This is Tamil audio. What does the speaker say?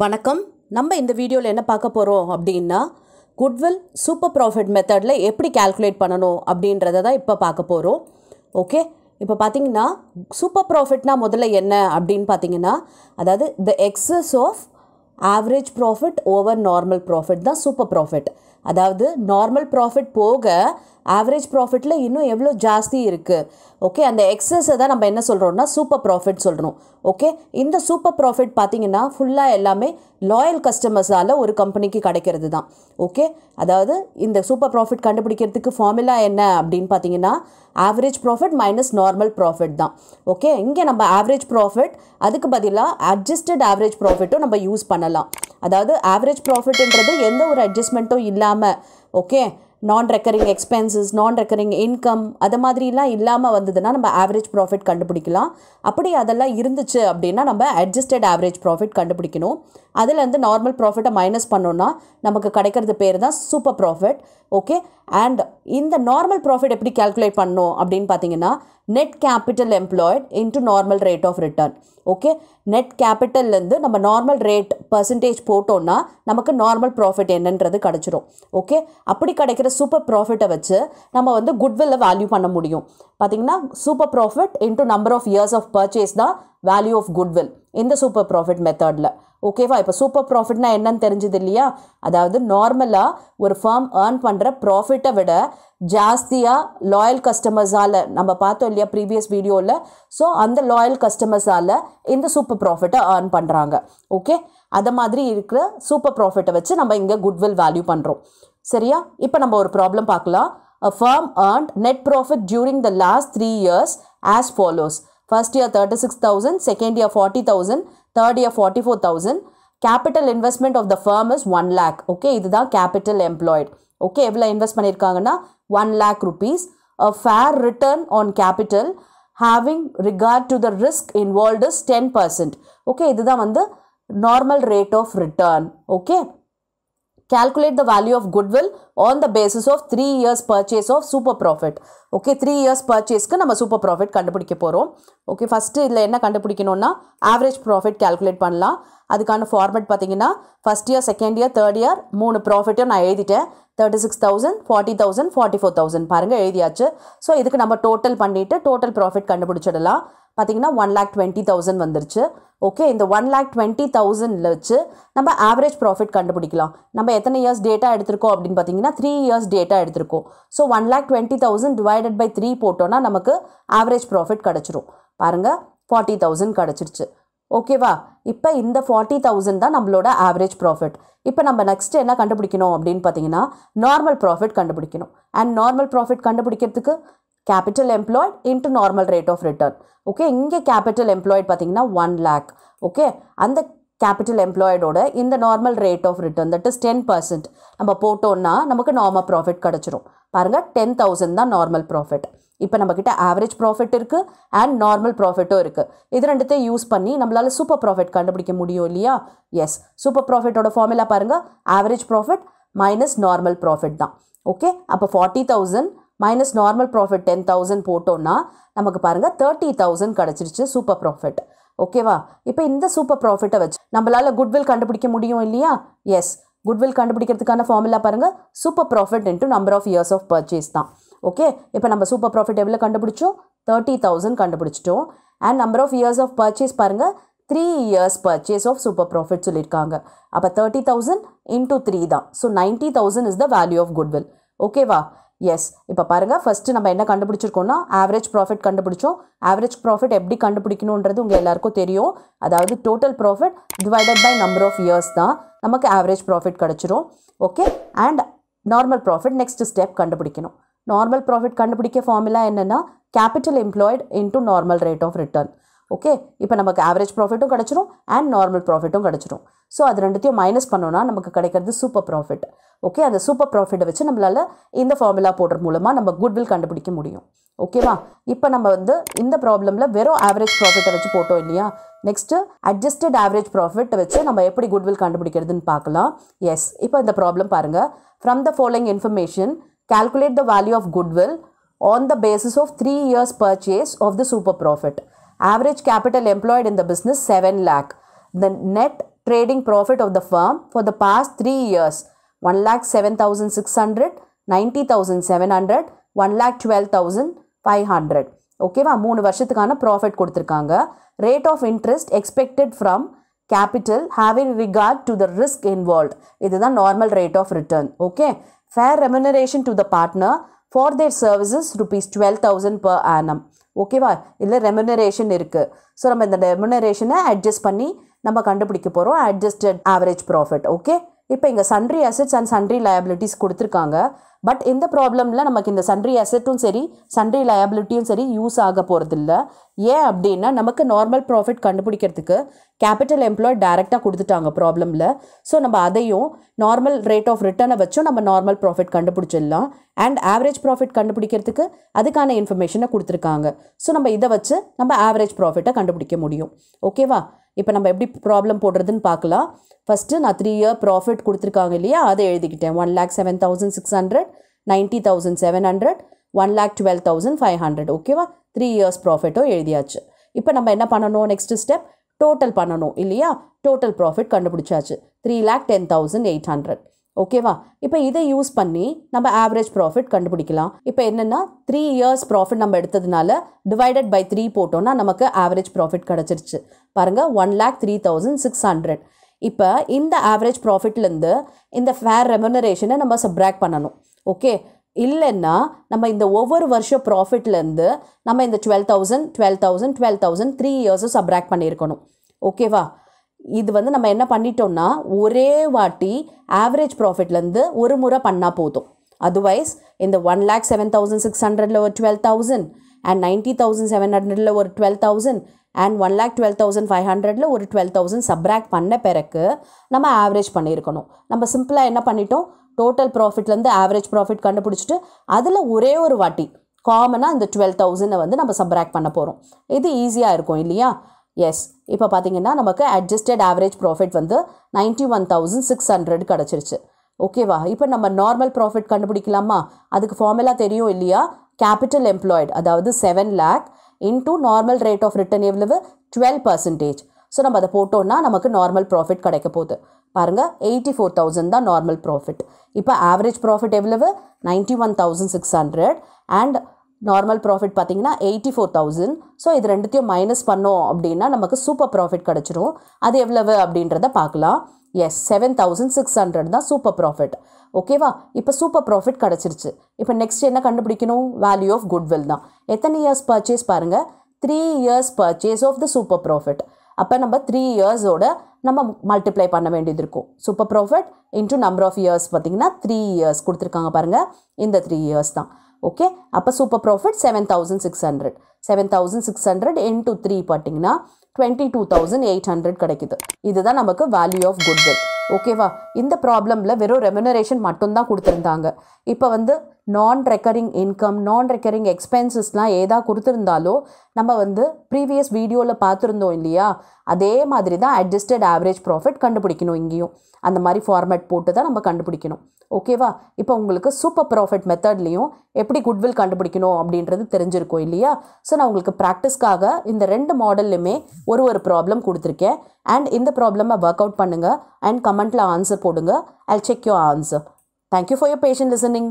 வணக்கம். நம்ம இந்த வீடியோவில் என்ன பார்க்க போகிறோம் அப்படின்னா குட்வில் சூப்பர் ப்ராஃபிட் மெத்தடில் எப்படி கால்குலேட் பண்ணணும் அப்படின்றத தான் இப்போ பார்க்க போகிறோம் ஓகே இப்போ பார்த்தீங்கன்னா சூப்பர் ப்ராஃபிட்னா முதல்ல என்ன அப்படின்னு பார்த்தீங்கன்னா அதாவது the excess of average profit over normal profit தான் சூப்பர் ப்ராஃபிட் அதாவது நார்மல் ப்ராஃபிட் போக ஆவரேஜ் ப்ராஃபிட்டில் இன்னும் எவ்வளோ ஜாஸ்தி இருக்குது ஓகே அந்த எக்ஸஸை தான் நம்ம என்ன சொல்கிறோம்னா சூப்பர் ப்ராஃபிட் சொல்கிறோம் ஓகே இந்த சூப்பர் ப்ராஃபிட் பார்த்தீங்கன்னா ஃபுல்லாக எல்லாமே லாயல் கஸ்டமர்ஸால் ஒரு கம்பெனிக்கு கிடைக்கிறது தான். ஓகே அதாவது இந்த சூப்பர் ப்ராஃபிட் கண்டுபிடிக்கிறதுக்கு ஃபார்முலா என்ன அப்படின்னு பார்த்தீங்கன்னா average profit minus normal profit தான். ஓகே இங்கே நம்ம ஆவரேஜ் ப்ராஃபிட் அதுக்கு பதிலாக அட்ஜஸ்டட் ஆவரேஜ் ப்ராஃபிட்டும் நம்ம யூஸ் பண்ணலாம். அதாவது ஆவரேஜ் ப்ராஃபிட்ன்றது எந்த ஒரு அட்ஜஸ்ட்மெண்ட்டும் இல்லாமல் ஓகே நான் recurring expenses non recurring income அது மாதிரிலாம் இல்லாமல் வந்ததுன்னா நம்ம ஆவரேஜ் ப்ராஃபிட் கண்டுபிடிக்கலாம். அப்படி அதெல்லாம் இருந்துச்சு அப்படின்னா நம்ம அட்ஜஸ்டட் ஆவரேஜ் ப்ராஃபிட் கண்டுபிடிக்கணும். அதுலேருந்து நார்மல் ப்ராஃபிட்டை மைனஸ் பண்ணோன்னா நமக்கு கிடைக்கிறது பேர் தான் சூப்பர் ப்ராஃபிட் ஓகே அண்ட் இந்த நார்மல் ப்ராஃபிட் எப்படி கால்குலேட் பண்ணணும் அப்படின்னு பார்த்தீங்கன்னா net capital employed into normal rate of return okay net கேபிட்டல்லேருந்து நம்ம நார்மல் ரேட் பர்சன்டேஜ் போட்டோம்னா நமக்கு நார்மல் ப்ராஃபிட் என்னன்றது கிடச்சிரும். ஓகே அப்படி கிடைக்கிற சூப்பர் ப்ராஃபிட்டை வச்சு நம்ம வந்து குட்வில்லை வேல்யூ பண்ண முடியும். பார்த்திங்கன்னா super profit into number of years of purchase தான் வேல்யூ ஆஃப் குட்வில் இந்த சூப்பர் ப்ராஃபிட் மெத்தடில் ஓகேவா இப்போ சூப்பர் ப்ராஃபிட்னா என்னன்னு தெரிஞ்சது இல்லையா? அதாவது நார்மலாக ஒரு ஃபார்ம் ஏர்ன் பண்ணுற ப்ராஃபிட்டை விட ஜாஸ்தியாக லாயல் கஸ்டமர்ஸால் நம்ம பார்த்தோம் இல்லையா ப்ரீவியஸ் வீடியோவில் ஸோ அந்த லாயல் கஸ்டமர்ஸால் இந்த சூப்பர் ப்ராஃபிட்டை ஏர்ன் பண்ணுறாங்க ஓகே அதை மாதிரி இருக்கிற சூப்பர் ப்ராஃபிட்டை வச்சு நம்ம இங்கே குட்வில் வேல்யூ பண்ணுறோம் சரியா? இப்போ நம்ம ஒரு ப்ராப்ளம் பார்க்கலாம். A the last three years as follows first year thirty six thousand second year forty thousand third year forty four thousand capital investment of the firm is one lakh okay இதுதான் கேபிட்டல் எம்ப்ளாய்டு ஓகே எவ்வளோ இன்வெஸ்ட் பண்ணியிருக்காங்கன்னா one lakh rupees a fair return on capital having regard to the risk involved is ten percent okay இதுதான் வந்து normal rate of return okay calculate the value of goodwill on the basis of three years purchase of super profit. Okay three years பர்ச்சேஸ்க்கு நம்ம சூப்பர் ப்ராஃபிட் கண்டுபிடிக்க போகிறோம் ஓகே ஃபஸ்ட்டு இதில் என்ன கண்டுபிடிக்கணும்னா ஆவரேஜ் ப்ராஃபிட் கால்குலேட் பண்ணலாம். அதுக்கான ஃபார்மேட் பார்த்தீங்கன்னா first year second year third year மூணு ப்ராஃபிட்டும் நான் எழுதிட்டேன். Thirty six thousand forty thousand forty four thousand பாருங்கள் எழுதியாச்சு. ஸோ இதுக்கு நம்ம டோட்டல் பண்ணிவிட்டு டோட்டல் ப்ராஃபிட் கண்டுபிடிச்சிடலாம். பார்த்தீங்கன்னா ஒன் லேக் டுவெண்ட்டி தௌசண்ட் வந்துருச்சு. ஓகே இந்த ஒன் லேக் டுவெண்ட்டி தௌசண்டில் வச்சு நம்ம ஆவரேஜ் ப்ராஃபிட் கண்டுபிடிக்கலாம். நம்ம எத்தனை இயர்ஸ் டேட்டா எடுத்திருக்கோம் அப்படின்னு பார்த்தீங்கன்னா த்ரீ இயர்ஸ் டேட்டா எடுத்திருக்கோம். So one lakh twenty thousand divided by three போட்டோன்னா நமக்கு ஆவரேஜ் ப்ராஃபிட் கிடச்சிரும். பாருங்கள் ஃபார்ட்டி தௌசண்ட் கிடச்சிருச்சு. ஓகேவா இப்போ இந்த ஃபார்ட்டி தௌசண்ட் தான் நம்மளோட ஆவரேஜ் ப்ராஃபிட் இப்போ நம்ம நெக்ஸ்ட் என்ன கண்டுபிடிக்கணும் அப்படின்னு பார்த்தீங்கன்னா நார்மல் ப்ராஃபிட் கண்டுபிடிக்கணும். அண்ட் நார்மல் ப்ராஃபிட் கண்டுபிடிக்கிறதுக்கு capital employed into normal rate of return okay இங்கே கேபிட்டல் எம்ப்ளாய்ட் பார்த்தீங்கன்னா ஒன் லேக் ஓகே அந்த கேபிட்டல் எம்ப்ளாய்டோட இந்த normal rate of return that is ten percent நம்ம போட்டோம்னா நமக்கு நார்மல் ப்ராஃபிட் கிடச்சிரும். பாருங்கள் டென் தௌசண்ட் தான் நார்மல் ப்ராஃபிட் இப்போ நம்மக்கிட்ட ஆவரேஜ் ப்ராஃபிட் இருக்குது அண்ட் நார்மல் ப்ராஃபிட்டும் இருக்குது இது ரெண்டுத்தையும் யூஸ் பண்ணி நம்மளால் சூப்பர் ப்ராஃபிட் கண்டுபிடிக்க முடியும் இல்லையா? எஸ் சூப்பர் ப்ராஃபிட்டோட ஃபார்முலா பாருங்கள் average profit minus normal profit தான். ஓகே அப்போ forty thousand minus normal profit ten thousand போட்டோன்னா நமக்கு பாருங்கள் தேர்ட்டி தௌசண்ட் கிடச்சிருச்சு சூப்பர் ப்ராஃபிட் ஓகேவா இப்போ இந்த சூப்பர் ப்ராஃபிட்டை வச்சு நம்மளால் குட்வில் கண்டுபிடிக்க முடியும் இல்லையா? எஸ் குட்வில் கண்டுபிடிக்கிறதுக்கான ஃபார்முலா பாருங்கள் super profit into number of years of purchase தான். ஓகே இப்போ நம்ம சூப்பர் ப்ராஃபிட் எவ்வளோ கண்டுபிடிச்சோம்? தேர்ட்டி தௌசண்ட் கண்டுபிடிச்சிட்டோம். And number of years of purchase பாருங்கள் three years purchase of super profit சொல்லியிருக்காங்க. அப்போ தேர்ட்டி தௌசண்ட் இன்ட்டு த்ரீ தான். So ninety thousand is the value of goodwill ஓகேவா எஸ் இப்போ பாருங்கள் ஃபஸ்ட்டு நம்ம என்ன கண்டுபிடிச்சிருக்கோம்னா ஆவரேஜ் ப்ராஃபிட் கண்டுபிடிச்சோம். ஆவரேஜ் ப்ராஃபிட் எப்படி கண்டுபிடிக்கணுன்றது உங்கள் எல்லாருக்கும் தெரியும். அதாவது total profit divided by number of years தான் நமக்கு ஆவரேஜ் ப்ராஃபிட் கிடச்சிரும். Okay and normal profit next step கண்டுபிடிக்கணும். நார்மல் ப்ராஃபிட் கண்டுபிடிக்க ஃபார்முலா என்னென்னா capital employed into normal rate of return okay இப்போ நமக்கு ஆவரேஜ் ப்ராஃபிட்டும் கிடச்சிரும் அண்ட் நார்மல் ப்ராஃபிட்டும் கிடச்சிரும். ஸோ அது ரெண்டுத்தையும் மைனஸ் பண்ணோன்னா நமக்கு கிடைக்கிறது சூப்பர் ப்ராஃபிட் ஓகே அந்த சூப்பர் ப்ராஃபிட்டை வச்சு நம்மளால் இந்த ஃபார்முலா போடுற மூலமாக நம்ம குட்வில் கண்டுபிடிக்க முடியும். ஓகேவா இப்போ நம்ம வந்து இந்த ப்ராப்ளமில் வெறும் ஆவரேஜ் ப்ராஃபிட்டை வச்சு போட்டோம் இல்லையா? நெக்ஸ்ட்டு அட்ஜஸ்டட் ஆவரேஜ் ப்ராஃபிட்டை வச்சு நம்ம எப்படி குட்வில் கண்டுபிடிக்கிறதுன்னு பார்க்கலாம். எஸ் இப்போ இந்த ப்ராப்ளம் பாருங்கள் from the following information calculate the value of goodwill on the basis of 3 years purchase of the super profit. Average capital employed in the business 7 lakh. The net trading profit of the firm for the past 3 years 1 lakh 7600 90700 1 lakh 12500 ஓகேவா மூணு வருஷத்துக்கான ப்ராஃபிட் கொடுத்துருக்காங்க. Rate of interest expected from capital having regard to the risk involve இதுதான் normal rate of return okay fair remuneration to the partner for their services rupees twelve thousand per annum ஓகேவா? இல்லை ரெமுனரேஷன் இருக்குது ஸோ நம்ம இந்த ரெமுனரேஷனை அட்ஜஸ்ட் பண்ணி நம்ம கண்டுபிடிக்க போகிறோம் அட்ஜஸ்டட் ஆவரேஜ் ப்ராஃபிட் ஓகே இப்போ இங்கே sundry assets and sundry liabilities கொடுத்துருக்காங்க. பட் இந்த ப்ராப்ளமில் நமக்கு இந்த சன்ட்ரி அசெட்டும் சரி சன்ட்ரி லயபிலிட்டியும் சரி யூஸ் ஆக போகிறதில்ல ஏன் அப்படின்னா நமக்கு நார்மல் ப்ராஃபிட் கண்டுபிடிக்கிறதுக்கு கேபிட்டல் எம்ப்ளாய் டைரெக்டாக கொடுத்துட்டாங்க ப்ராப்ளமில் ஸோ நம்ம அதையும் நார்மல் ரேட் ஆஃப் ரிட்டர்னை வச்சும் நம்ம நார்மல் ப்ராஃபிட் கண்டுபிடிச்சிடலாம். அண்ட் ஆவரேஜ் ப்ராஃபிட் கண்டுபிடிக்கிறதுக்கு அதுக்கான இன்ஃபர்மேஷனை கொடுத்துருக்காங்க. ஸோ நம்ம இதை வச்சு நம்ம ஆவரேஜ் ப்ராஃபிட்டை கண்டுபிடிக்க முடியும். ஓகேவா இப்போ நம்ம எப்படி ப்ராப்ளம் போடுறதுன்னு பார்க்கலாம். ஃபஸ்ட்டு நான் த்ரீ இயர் ப்ராஃபிட் கொடுத்துருக்காங்க இல்லையா? அதை எழுதிக்கிட்டேன். One lakh seven thousand six hundred ninety thousand seven hundred one lakh twelve thousand five hundred ஓகேவா த்ரீ இயர்ஸ் ப்ராஃபிட்டோ எழுதியாச்சு. இப்போ நம்ம என்ன பண்ணணும்? நெக்ஸ்ட்டு ஸ்டெப் டோட்டல் பண்ணணும் இல்லையா? டோட்டல் ப்ராஃபிட் கண்டுபிடிச்சாச்சு. Three lakh ten thousand eight hundred ஓகேவா இப்போ இதை யூஸ் பண்ணி நம்ம ஆவரேஜ் ப்ராஃபிட் கண்டுபிடிக்கலாம். இப்போ என்னென்னா த்ரீ இயர்ஸ் ப்ராஃபிட் நம்ம எடுத்ததுனால டிவைடட் பை த்ரீ போட்டோன்னா நமக்கு ஆவரேஜ் ப்ராஃபிட் கிடச்சிருச்சு. பாருங்கள் one lakh three thousand six hundred இப்போ இந்த ஆவரேஜ் ப்ராஃபிட்லேருந்து இந்த ஃபேர் ரெமனரேஷனை நம்ம சப்ராக்ட் பண்ணணும். ஓகே இல்லைன்னா நம்ம இந்த ஒவ்வொரு வருஷம் ப்ராஃபிட்லேருந்து நம்ம இந்த twelve thousand twelve thousand twelve thousand three இயர்ஸும் subtract பண்ணியிருக்கணும். ஓகேவா இது வந்து நம்ம என்ன பண்ணிட்டோம்னா ஒரே வாட்டி ஆவரேஜ் ப்ராஃபிட்லேருந்து ஒரு முறை பண்ணால் போதும். அதர்வைஸ் இந்த one lakh seven thousand six ஹண்ட்ரடில் ஒரு twelve thousand and ninety thousand seven ஹண்ட்ரடில் ஒரு twelve thousand and one lakh twelve thousand five ஹண்ட்ரடில் ஒரு டுவெல் தௌசண்ட் சப்ராக்ட் பண்ண பிறகு நம்ம ஆவரேஜ் பண்ணியிருக்கணும். நம்ம சிம்பிளாக என்ன பண்ணிட்டோம்? டோட்டல் ப்ராஃபிட்லேருந்து ஆவரேஜ் ப்ராஃபிட் கண்டுபிடிச்சிட்டு அதில் ஒரே ஒரு வாட்டி காமனாக இந்த டுவெல் தௌசண்டை வந்து நம்ம சப்ராக்ட் பண்ண போகிறோம் இது ஈஸியாக இருக்கும் இல்லையா? எஸ் இப்போ பார்த்தீங்கன்னா நமக்கு அட்ஜஸ்டட் ஆவரேஜ் ப்ராஃபிட் வந்து ninety one thousand six hundred கிடச்சிருச்சு ஓகேவா இப்போ நம்ம நார்மல் ப்ராஃபிட் கண்டுபிடிக்கலாமா? அதுக்கு ஃபார்முலா தெரியும் இல்லையா? கேபிட்டல் எம்ப்ளாய்டு அதாவது seven lakh into normal rate of return எவ்வளவு? டுவெல் பர்சன்டேஜ் ஸோ நம்ம அதை போட்டோம்னா நமக்கு நார்மல் ப்ராஃபிட் கிடைக்க போகுது. பாருங்கள் எயிட்டி ஃபோர் தௌசண்ட் தான் நார்மல் ப்ராஃபிட் இப்போ ஆவரேஜ் ப்ராஃபிட் எவ்வளவு? Ninety one thousand six hundred and normal profit பார்த்தீங்கன்னா எயிட்டி ஃபோர் தௌசண்ட் ஸோ இது ரெண்டுத்தையும் மைனஸ் பண்ணோம் அப்படின்னா நமக்கு சூப்பர் ப்ராஃபிட் கிடச்சிரும். அது எவ்வளவு அப்படின்றத பார்க்கலாம். Yes seven thousand six hundred தான் சூப்பர் ப்ராஃபிட் ஓகேவா இப்போ சூப்பர் ப்ராஃபிட் கிடச்சிருச்சு. இப்போ நெக்ஸ்ட் என்ன கண்டுபிடிக்கணும்? வேல்யூ ஆஃப் குட்வில் தான். எத்தனை இயர்ஸ் பர்ச்சேஸ் பாருங்கள் three years purchase of the super profit அப்போ நம்ம த்ரீ இயர்ஸோட நம்ம மல்டிப்ளை பண்ண வேண்டியது இருக்கும். Super profit into number of years பார்த்தீங்கன்னா த்ரீ இயர்ஸ் கொடுத்துருக்காங்க பாருங்கள் இந்த த்ரீ இயர்ஸ் தான். ஓகே அப்போ super profit seven thousand six hundred seven thousand six hundred into three பார்த்தீங்கன்னா twenty two thousand eight hundred கிடைக்குது. இதுதான் நமக்கு வேல்யூ ஆஃப் குட்வில் ஓகேவா இந்த ப்ராப்ளமில் வெறும் ரெமினரேஷன் மட்டும்தான் கொடுத்துருந்தாங்க. இப்போ வந்து non recurring income non recurring எக்ஸ்பென்சஸ்லாம் ஏதா கொடுத்துருந்தாலோ நம்ம வந்து ப்ரீவியஸ் வீடியோவில் பார்த்துருந்தோம் இல்லையா? அதே மாதிரி தான் அட்ஜஸ்டட் ஆவரேஜ் ப்ராஃபிட் கண்டுபிடிக்கணும் இங்கேயும். அந்த மாதிரி ஃபார்மேட் போட்டு தான் நம்ம கண்டுபிடிக்கணும். ஓகேவா இப்போ உங்களுக்கு சூப்பர் ப்ராஃபிட் மெத்தட்லேயும் எப்படி குட்வில் கண்டுபிடிக்கணும் அப்படின்றது தெரிஞ்சிருக்கும் இல்லையா? ஸோ நான் உங்களுக்கு ப்ராக்டிஸ்க்காக இந்த ரெண்டு மாடல்லையுமே ஒரு ஒரு ப்ராப்ளம் கொடுத்துருக்கேன். அண்ட் இந்த ப்ராப்ளமை ஒர்க் அவுட் பண்ணுங்கள் அண்ட் கமெண்ட்டில் ஆன்சர் போடுங்க. I check you answer thank you for your patience listening